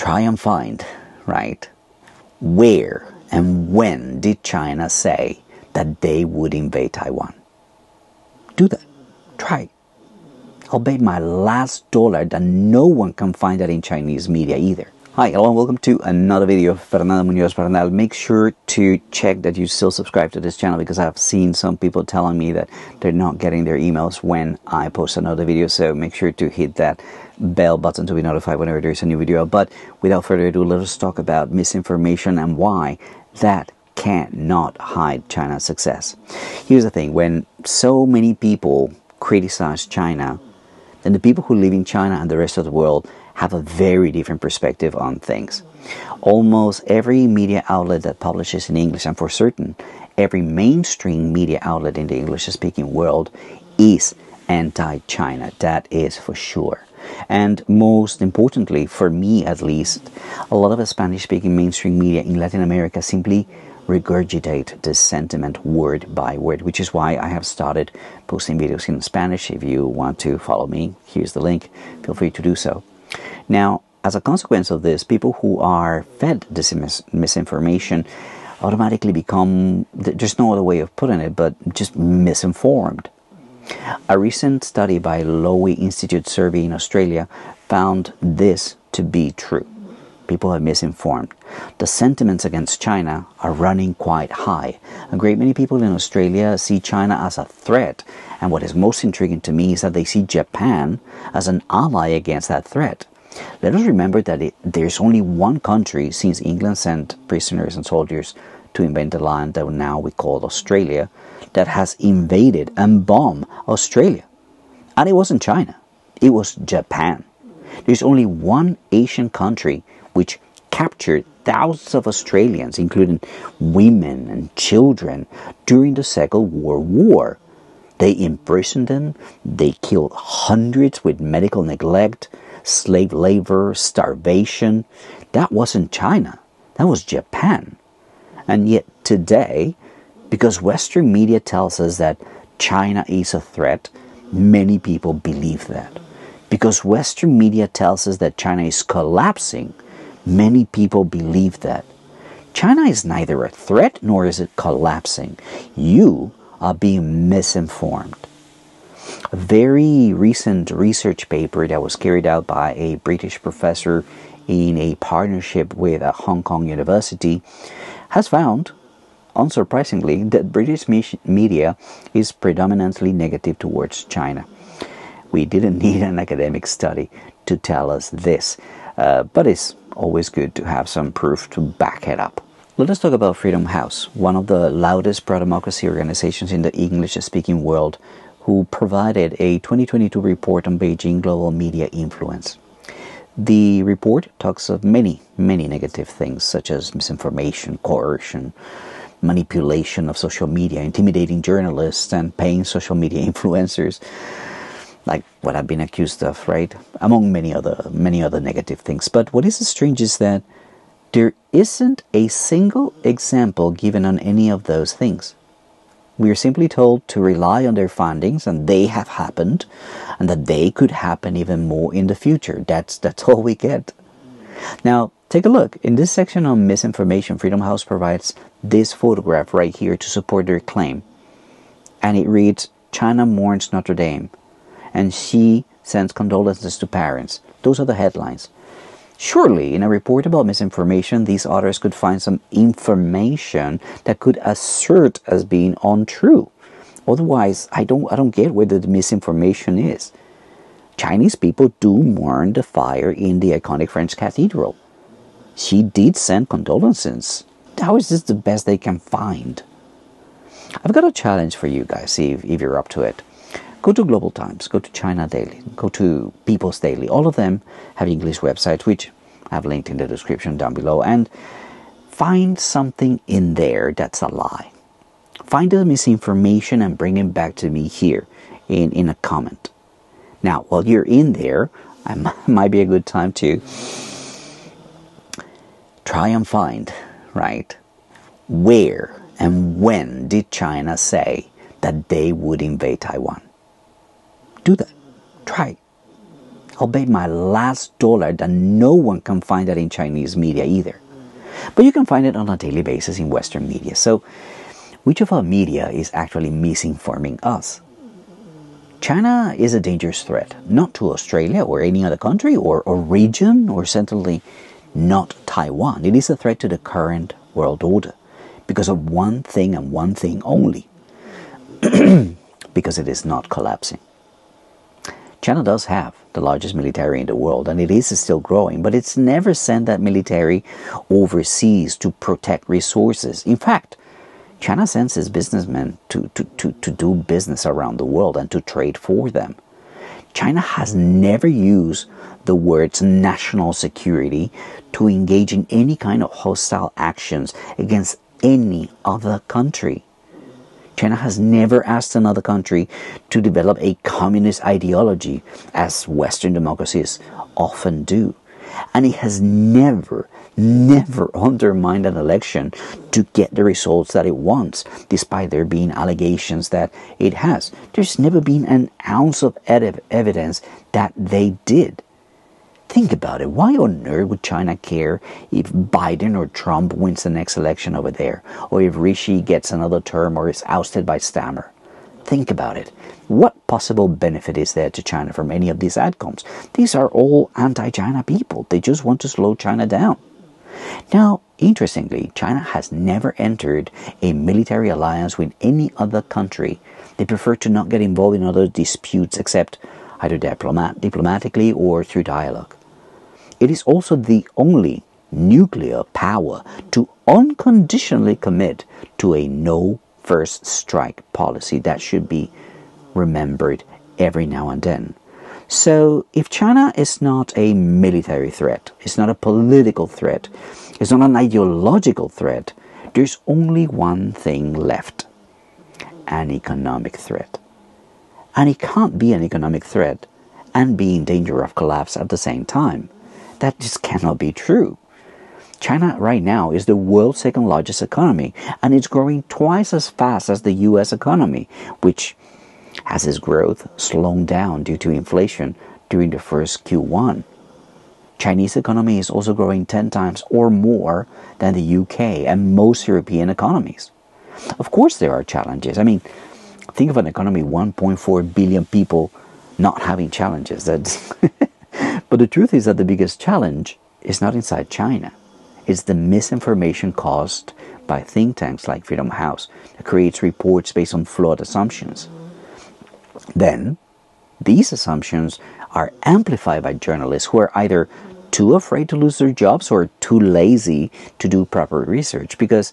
try and find, right? Where and when did China say that they would invade Taiwan? Do that. Try. I'll bet my last dollar that no one can find that in Chinese media either. Hi, hello and welcome to another video of Fernando Munoz Bernal. Make sure to check that you still subscribe to this channel because I've seen some people telling me that they're not getting their emails when I post another video. So make sure to hit that bell button to be notified whenever there's a new video. But without further ado, let us talk about misinformation and why that cannot hide China's success. Here's the thing when so many people criticize China, then the people who live in China and the rest of the world have a very different perspective on things. Almost every media outlet that publishes in English, and for certain, every mainstream media outlet in the English speaking world is anti China. That is for sure. And most importantly, for me at least, a lot of the Spanish speaking mainstream media in Latin America simply regurgitate this sentiment word by word, which is why I have started posting videos in Spanish. If you want to follow me, here's the link. Feel free to do so. Now, as a consequence of this, people who are fed this mis- misinformation automatically become, there's no other way of putting it, but just misinformed. A recent study by Lowy Institute survey in Australia found this to be true. People are misinformed. The sentiments against China are running quite high. A great many people in Australia see China as a threat, and what is most intriguing to me is that they see Japan as an ally against that threat. Let us remember that it, there's only one country since England sent prisoners and soldiers to invade the land that now we call Australia that has invaded and bombed Australia. And it wasn't China, it was Japan. There's only one Asian country which captured thousands of Australians, including women and children, during the Second World War. They imprisoned them, they killed hundreds with medical neglect, slave labor, starvation. That wasn't China, that was Japan. And yet today, because Western media tells us that China is a threat, many people believe that. Because Western media tells us that China is collapsing, many people believe that. China is neither a threat nor is it collapsing. You are being misinformed. A very recent research paper that was carried out by a British professor in a partnership with a Hong Kong university has found, unsurprisingly, that British media is predominantly negative towards China. We didn't need an academic study to tell us this, uh, but it's always good to have some proof to back it up. Let us talk about Freedom House, one of the loudest pro democracy organizations in the English speaking world, who provided a 2022 report on Beijing global media influence. The report talks of many, many negative things such as misinformation, coercion, manipulation of social media, intimidating journalists, and paying social media influencers, like what I've been accused of, right? Among many other many other negative things. But what is strange is that there isn't a single example given on any of those things. We are simply told to rely on their findings and they have happened and that they could happen even more in the future. That's that's all we get. Now, take a look. In this section on misinformation, Freedom House provides this photograph right here to support their claim. And it reads China mourns Notre Dame and Xi sends condolences to parents. Those are the headlines. Surely, in a report about misinformation, these authors could find some information that could assert as being untrue. Otherwise, I don't, I don't get where the misinformation is. Chinese people do mourn the fire in the iconic French cathedral. Xi did send condolences. How is this the best they can find? I've got a challenge for you guys, see if, if you're up to it. Go to Global Times, go to China Daily, go to People's Daily. All of them have English websites, which I've linked in the description down below, and find something in there that's a lie. Find the misinformation and bring it back to me here in, in a comment. Now, while you're in there, it might be a good time to try and find, right, where and when did China say that they would invade Taiwan? Do that. Try. I'll bet my last dollar that no one can find that in Chinese media either. But you can find it on a daily basis in Western media. So, which of our media is actually misinforming us? China is a dangerous threat, not to Australia or any other country or, or region, or certainly not Taiwan. It is a threat to the current world order because of one thing and one thing only because it is not collapsing. China does have the largest military in the world and it is still growing, but it's never sent that military overseas to protect resources. In fact, China sends its businessmen to, to, to, to do business around the world and to trade for them. China has never used the words national security to engage in any kind of hostile actions against any other country. China has never asked another country to develop a communist ideology, as Western democracies often do. And it has never, never undermined an election to get the results that it wants, despite there being allegations that it has. There's never been an ounce of evidence that they did. Think about it. Why on earth would China care if Biden or Trump wins the next election over there? Or if Rishi gets another term or is ousted by Starmer? Think about it. What possible benefit is there to China from any of these outcomes? These are all anti China people. They just want to slow China down. Now, interestingly, China has never entered a military alliance with any other country. They prefer to not get involved in other disputes except either diplomat- diplomatically or through dialogue. It is also the only nuclear power to unconditionally commit to a no first strike policy that should be remembered every now and then. So, if China is not a military threat, it's not a political threat, it's not an ideological threat, there's only one thing left an economic threat. And it can't be an economic threat and be in danger of collapse at the same time. That just cannot be true. China right now is the world's second largest economy and it's growing twice as fast as the US economy, which has its growth slowed down due to inflation during the first Q1. Chinese economy is also growing 10 times or more than the UK and most European economies. Of course there are challenges. I mean, think of an economy 1.4 billion people not having challenges. That's but the truth is that the biggest challenge is not inside China. It's the misinformation caused by think tanks like Freedom House that creates reports based on flawed assumptions. Then, these assumptions are amplified by journalists who are either too afraid to lose their jobs or too lazy to do proper research because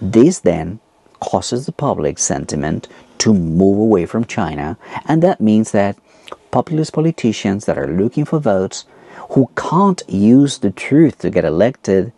this then causes the public sentiment to move away from China, and that means that populist politicians that are looking for votes who can't use the truth to get elected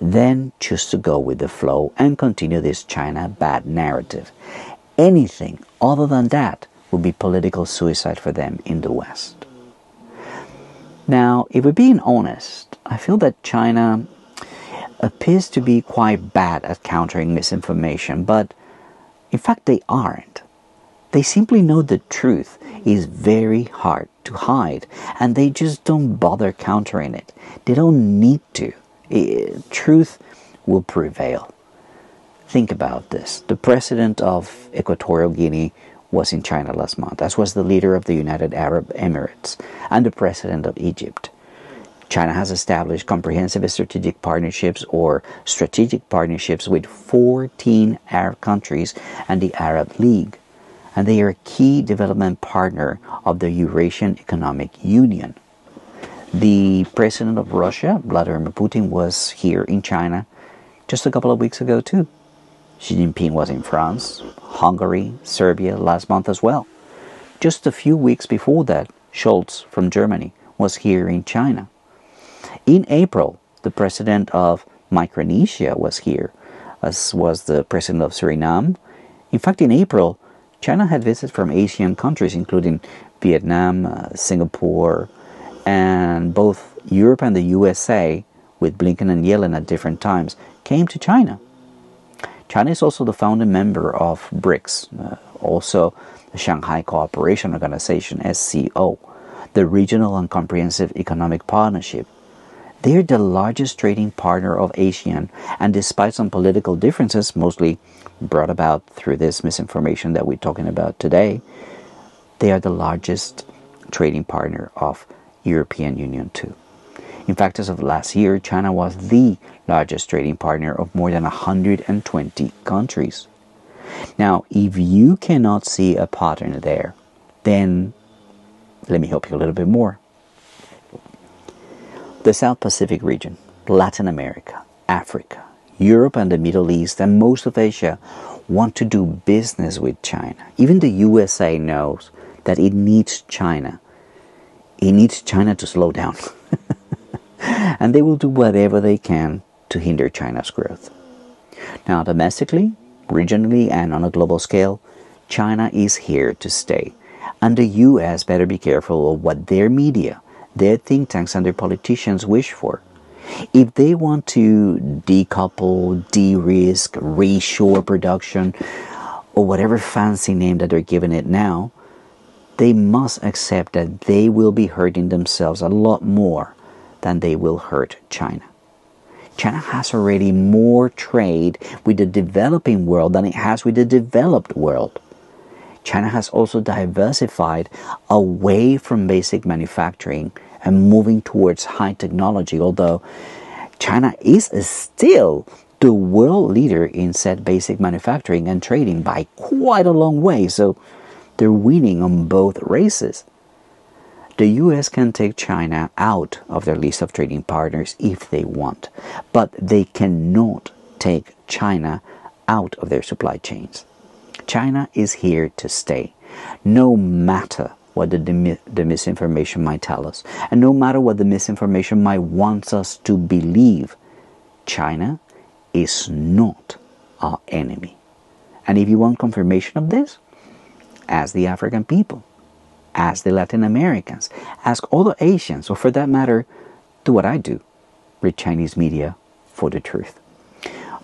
then choose to go with the flow and continue this China bad narrative. Anything other than that would be political suicide for them in the West. Now, if we're being honest, I feel that China appears to be quite bad at countering misinformation, but in fact, they aren't. They simply know the truth is very hard to hide and they just don't bother countering it. They don't need to. It, truth will prevail. Think about this. The president of Equatorial Guinea was in China last month, as was the leader of the United Arab Emirates and the president of Egypt. China has established comprehensive strategic partnerships or strategic partnerships with 14 Arab countries and the Arab League and they are a key development partner of the Eurasian Economic Union. The president of Russia, Vladimir Putin, was here in China just a couple of weeks ago, too. Xi Jinping was in France, Hungary, Serbia last month as well. Just a few weeks before that, Scholz from Germany was here in China. In April, the president of Micronesia was here, as was the president of Suriname. In fact, in April, China had visits from Asian countries, including Vietnam, uh, Singapore, and both Europe and the USA, with Blinken and Yellen at different times, came to China. China is also the founding member of BRICS, uh, also the Shanghai Cooperation Organization, SCO, the the Regional and Comprehensive Economic Partnership. They're the largest trading partner of ASEAN, and despite some political differences, mostly brought about through this misinformation that we're talking about today, they are the largest trading partner of European Union too. In fact, as of last year, China was the largest trading partner of more than 120 countries. Now, if you cannot see a pattern there, then let me help you a little bit more. The South Pacific region, Latin America, Africa, Europe and the Middle East, and most of Asia want to do business with China. Even the USA knows that it needs China. It needs China to slow down. and they will do whatever they can to hinder China's growth. Now, domestically, regionally, and on a global scale, China is here to stay. And the US better be careful of what their media, their think tanks, and their politicians wish for. If they want to decouple, de risk, reshore production, or whatever fancy name that they're giving it now, they must accept that they will be hurting themselves a lot more than they will hurt China. China has already more trade with the developing world than it has with the developed world. China has also diversified away from basic manufacturing and moving towards high technology, although China is still the world leader in said basic manufacturing and trading by quite a long way, so they're winning on both races. The US can take China out of their list of trading partners if they want, but they cannot take China out of their supply chains. China is here to stay, no matter what the, the misinformation might tell us, and no matter what the misinformation might want us to believe. China is not our enemy. And if you want confirmation of this, ask the African people ask the Latin Americans, ask all the Asians, or for that matter, do what I do read Chinese media for the truth.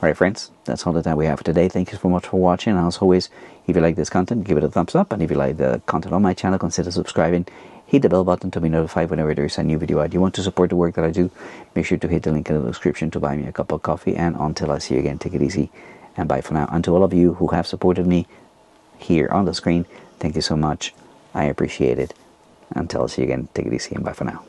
All right, friends, that's all the time we have for today. Thank you so much for watching. As always, if you like this content, give it a thumbs up. And if you like the content on my channel, consider subscribing. Hit the bell button to be notified whenever there is a new video out. You want to support the work that I do, make sure to hit the link in the description to buy me a cup of coffee. And until I see you again, take it easy and bye for now. And to all of you who have supported me here on the screen, thank you so much. I appreciate it. Until I see you again, take it easy and bye for now.